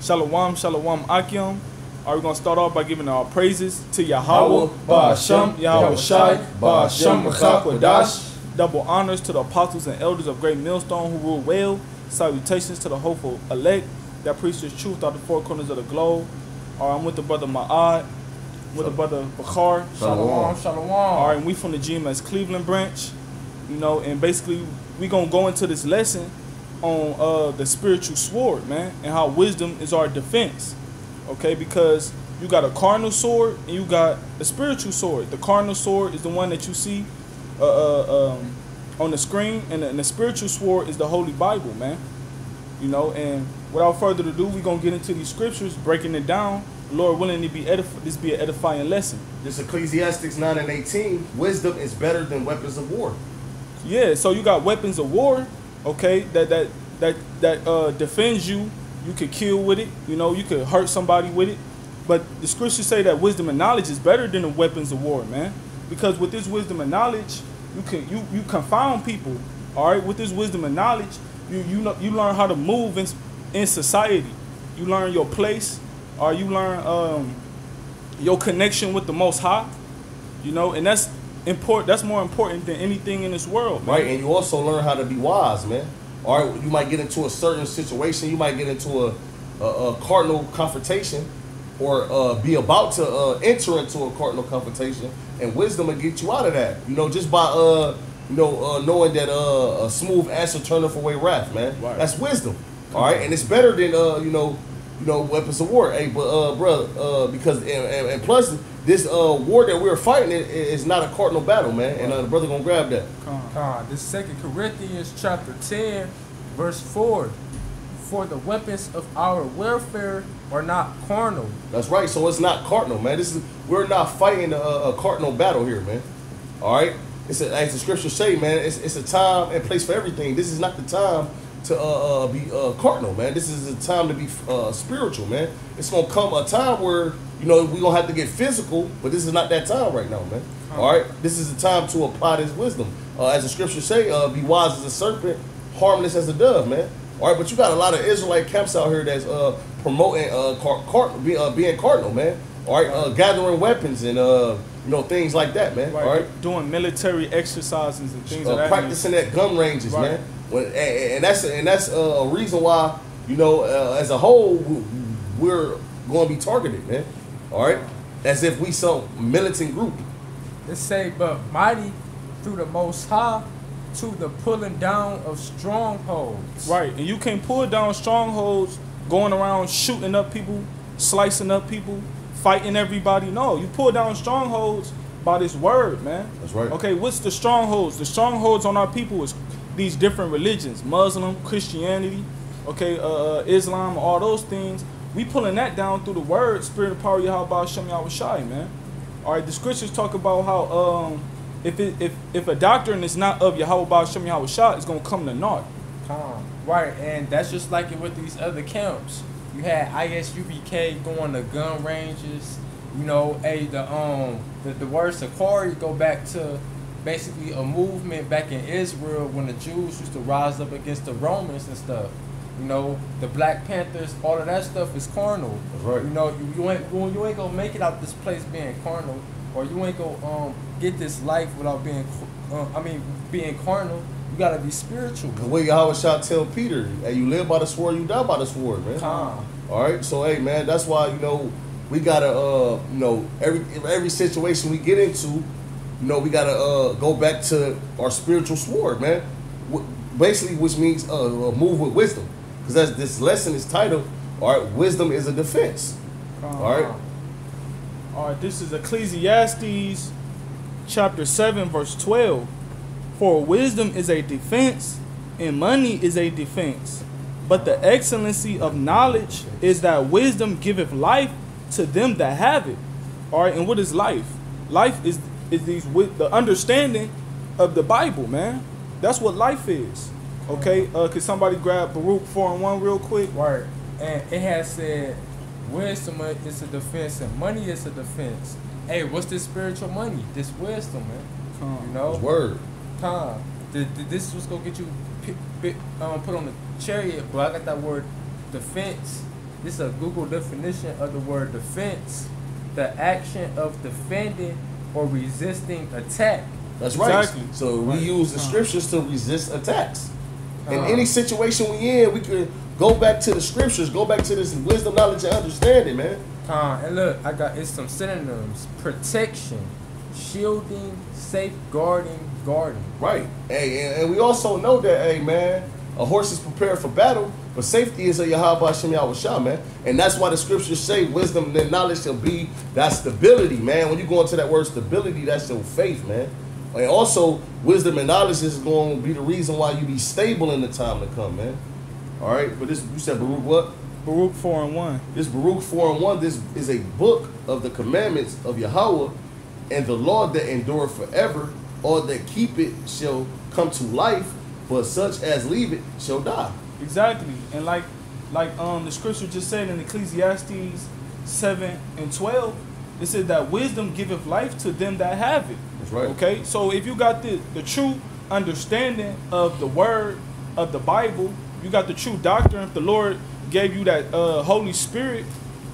Shalom, Shalom, Akim. Are we gonna start off by giving our praises to Yahweh, Ba'ashem, Yahweh Shai, Ba'ashem, Machak Double honors to the apostles and elders of Great Millstone who rule well. Salutations to the hopeful elect that preach the truth out the four corners of the globe. All right, I'm with the brother Ma'ad, with the brother Bakar. Shalom, shalom. All right, and we from the GMS Cleveland branch, you know, and basically we gonna go into this lesson on uh, the spiritual sword, man, and how wisdom is our defense. Okay, because you got a carnal sword and you got a spiritual sword. The carnal sword is the one that you see uh, uh, um, on the screen, and the, and the spiritual sword is the Holy Bible, man. You know, and without further ado, we're gonna get into these scriptures, breaking it down. Lord willing, to be edif- this be an edifying lesson. This Ecclesiastics 9 and 18. Wisdom is better than weapons of war. Yeah, so you got weapons of war, okay, that that that that uh, defends you. You could kill with it, you know, you could hurt somebody with it. But the scriptures say that wisdom and knowledge is better than the weapons of war, man. Because with this wisdom and knowledge, you can you you confound people. All right, with this wisdom and knowledge, you you know you learn how to move in in society. You learn your place, or you learn um, your connection with the Most High. You know, and that's important. That's more important than anything in this world, man. Right, and you also learn how to be wise, man. All right, you might get into a certain situation, you might get into a, a, a cardinal confrontation, or uh, be about to uh, enter into a cardinal confrontation, and wisdom will get you out of that. You know, just by uh, you know uh, knowing that uh, a smooth answer turneth away wrath, man. Right. That's wisdom. All right, and it's better than uh, you know, you know, weapons of war. Hey, but uh, brother, uh, because and, and, and plus this uh war that we're fighting is, is not a cardinal battle, man. And uh, the brother gonna grab that. Uh, this Second Corinthians chapter 10, verse 4. For the weapons of our warfare are not carnal. That's right. So it's not cardinal, man. This is we're not fighting a, a cardinal battle here, man. All right. It's a, as the scriptures say, man. It's, it's a time and place for everything. This is not the time to uh, uh, be uh, cardinal, man. This is the time to be uh, spiritual, man. It's gonna come a time where you know we gonna have to get physical, but this is not that time right now, man. All right. This is the time to apply this wisdom, uh, as the scriptures say, uh, "Be wise as a serpent, harmless as a dove," man. All right, but you got a lot of Israelite camps out here that's uh, promoting uh, car- car- be, uh, being cardinal, man. All right, uh, gathering weapons and uh, you know things like that, man. Right. All right, Doing military exercises and things uh, that practicing at gun ranges, Right. man. When, and, and that's and that's uh, a reason why you know uh, as a whole we're going to be targeted, man. All right, as if we some militant group. It say, but mighty through the Most High to the pulling down of strongholds. Right. And you can pull down strongholds going around shooting up people, slicing up people, fighting everybody. No, you pull down strongholds by this word, man. That's right. Okay, what's the strongholds? The strongholds on our people is these different religions, Muslim, Christianity, okay, uh, uh, Islam, all those things. We pulling that down through the word, spirit and power Yahweh Shem Yahweh Shai, man. All right, the scriptures talk about how um, if it, if if a doctrine is not of Yahweh Shem shot, it's gonna come to naught. Calm. Right, and that's just like it with these other camps. You had ISUPK going to gun ranges. You know, hey, the um the, the word Sicarii go back to basically a movement back in Israel when the Jews used to rise up against the Romans and stuff. You know, the Black Panthers, all of that stuff is carnal. Right. You know, you, you ain't you, you ain't gonna make it out this place being carnal, or you ain't gonna um get this life without being, uh, I mean, being carnal. You gotta be spiritual. The way Yahweh shall tell Peter, hey, you live by the sword, you die by the sword, man. Calm. All right, so hey, man, that's why you know we gotta, uh, you know, every every situation we get into, you know, we gotta uh, go back to our spiritual sword, man. Basically, which means uh, move with wisdom, because this lesson is titled, all right, wisdom is a defense. Uh-huh. All right, All right, this is Ecclesiastes chapter 7, verse 12. For wisdom is a defense, and money is a defense. But the excellency of knowledge is that wisdom giveth life to them that have it. All right, and what is life? Life is is these with the understanding of the Bible, man. That's what life is. Okay, uh, could somebody grab Baruch four and one real quick? Word. And it has said, wisdom is a defense and money is a defense. Hey, what's this spiritual money? This wisdom, man. Come. You know, It's word. time. Th- th- This is what's gonna get you pi- pi- um, put on the chariot. But I got that word defense. This is a Google definition of the word defense, the action of defending or resisting attack. That's right. Exactly. So we use the scriptures to resist attacks. In any situation we in, we can go back to the scriptures, go back to this wisdom, knowledge, and understanding, man. Uh, and look, I got it's some synonyms: protection, shielding, safeguarding, guarding. Right. Hey, and, and we also know that, hey, man, a horse is prepared for battle, but safety is a Yahweh Hashem Yahweh man. And that's why the scriptures say wisdom and knowledge shall be that stability, man. When you go into that word stability, that's your faith, man. And also, wisdom and knowledge is going to be the reason why you be stable in the time to come, man. All right, but this you said Baruch what? Baruch four and one. This Baruch 4 and 1, this is a book of the commandments of Yahweh and the law that endure forever. All that keep it shall come to life, but such as leave it shall die. Exactly. And like like um the scripture just said in Ecclesiastes seven and twelve, it said that wisdom giveth life to them that have it. That's right. Okay? So if you got the, the true understanding of the word of the Bible, you got the true doctrine, if the Lord gave you that uh Holy Spirit,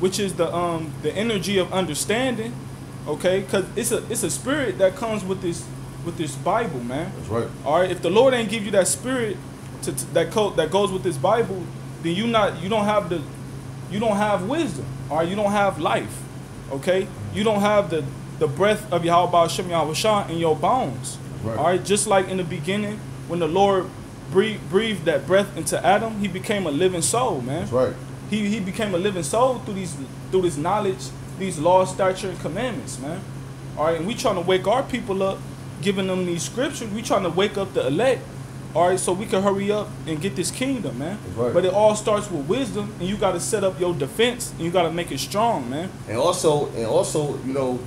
which is the um the energy of understanding, okay? Because it's a it's a spirit that comes with this with this Bible, man. That's right. All right, if the Lord ain't give you that spirit to, to- that co- that goes with this Bible, then you not you don't have the you don't have wisdom. All right, you don't have life. Okay, you don't have the the breath of Yahweh Hashem Yahweh Shah in your bones. Right. All right, just like in the beginning when the Lord breathed, breathed that breath into Adam, he became a living soul, man. That's right. He he became a living soul through these through this knowledge, these laws, statute, and commandments, man. All right, and we trying to wake our people up, giving them these scriptures. We trying to wake up the elect. All right, so we can hurry up and get this kingdom, man. Right. But it all starts with wisdom, and you got to set up your defense, and you got to make it strong, man. And also, and also, you know,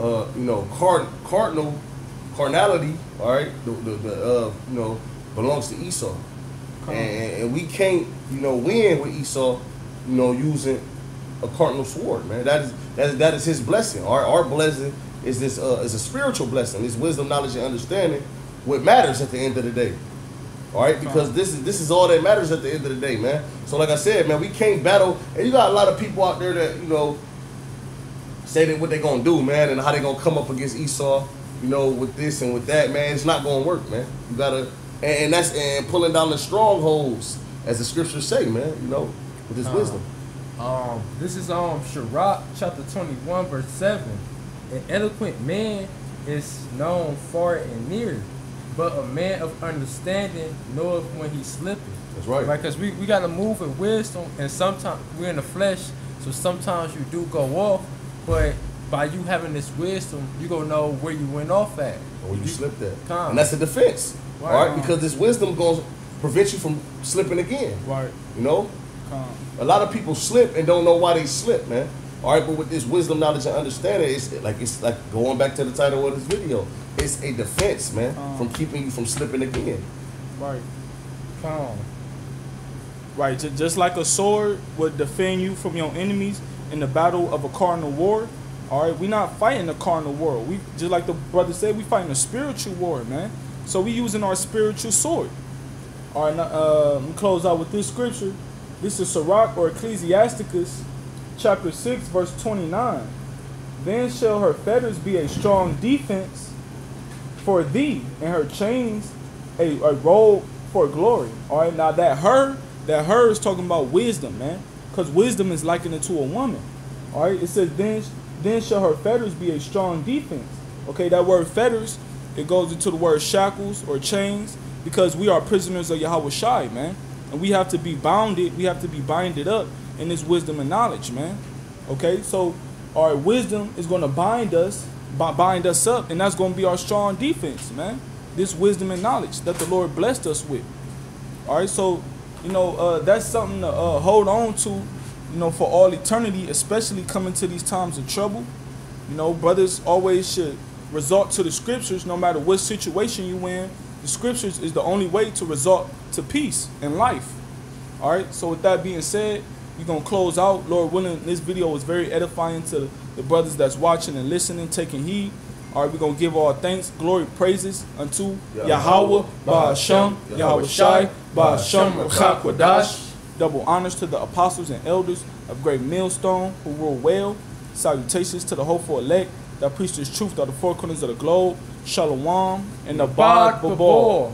uh, you know, card, cardinal, carnality, all right, the, the, the uh, you know, belongs to Esau. And, and we can't, you know, win with Esau, you know, using a cardinal sword, man. That is that is, that is his blessing. Our our blessing is this uh, is a spiritual blessing. This wisdom, knowledge, and understanding. What matters at the end of the day. All right, because this is this is all that matters at the end of the day, man. So like I said, man, we can't battle. And you got a lot of people out there that you know say that what they gonna do, man, and how they gonna come up against Esau, you know, with this and with that, man. It's not gonna work, man. You gotta, and, and that's and pulling down the strongholds, as the scriptures say, man. You know, with this Uh, wisdom. Um, this is um Sirach chapter twenty one verse seven. An eloquent man is known far and near, but a man of understanding knoweth when he's slipping. That's right. Right, because we, we gotta move with wisdom, and sometimes we're in the flesh, so sometimes you do go off, but by you having this wisdom, you gonna know where you went off at. Or when you slip that, Calm. and that's a defense. Right. All right, because this wisdom gonna prevent you from slipping again. Right. You know, Come. a lot of people slip and don't know why they slip, man. All right, but with this wisdom, knowledge, and understanding, it's like it's like going back to the title of this video. It's a defense, man, Um. from keeping you from slipping again. Right. Calm. Right. Ju- Just like a sword would defend you from your enemies in the battle of a carnal war. All right, we not fighting a carnal war. We just like the brother said, we fighting a spiritual war, man. So we using our spiritual sword. All right, now, uh, let me close out with this scripture. This is Sirach or Ecclesiasticus, chapter six, verse twenty-nine. Then shall her fetters be a strong defense for thee, and her chains a, a robe for glory. All right, now that her, that her is talking about wisdom, man, because wisdom is likened to a woman. All right, it says then, then shall her fetters be a strong defense. Okay, that word fetters, it goes into the word shackles or chains, because we are prisoners of Yahweh Shai, man, and we have to be bounded, we have to be binded up in this wisdom and knowledge, man. Okay, so our wisdom is going to bind us, bind us up, and that's going to be our strong defense, man. This wisdom and knowledge that the Lord blessed us with. All right, so you know uh, that's something to uh, hold on to, you know, for all eternity, especially coming to these times of trouble. You know, brothers always should resort to the scriptures, no matter what situation you in. The scriptures is the only way to resort to peace and life. All right. So with that being said, we're gonna close out. Lord willing, this video was very edifying to the brothers that's watching and listening, taking heed. All right, we're gonna give all thanks, glory, praises unto Yahweh, Ba'ashem, Yahweh Shai, Ba'ashem, Ruach Qadash. Double honors to the apostles and elders of Great Millstone who rule well. Salutations to the hopeful elect that preach this truth of the four corners of the globe. Shalom and the Babor. Babor.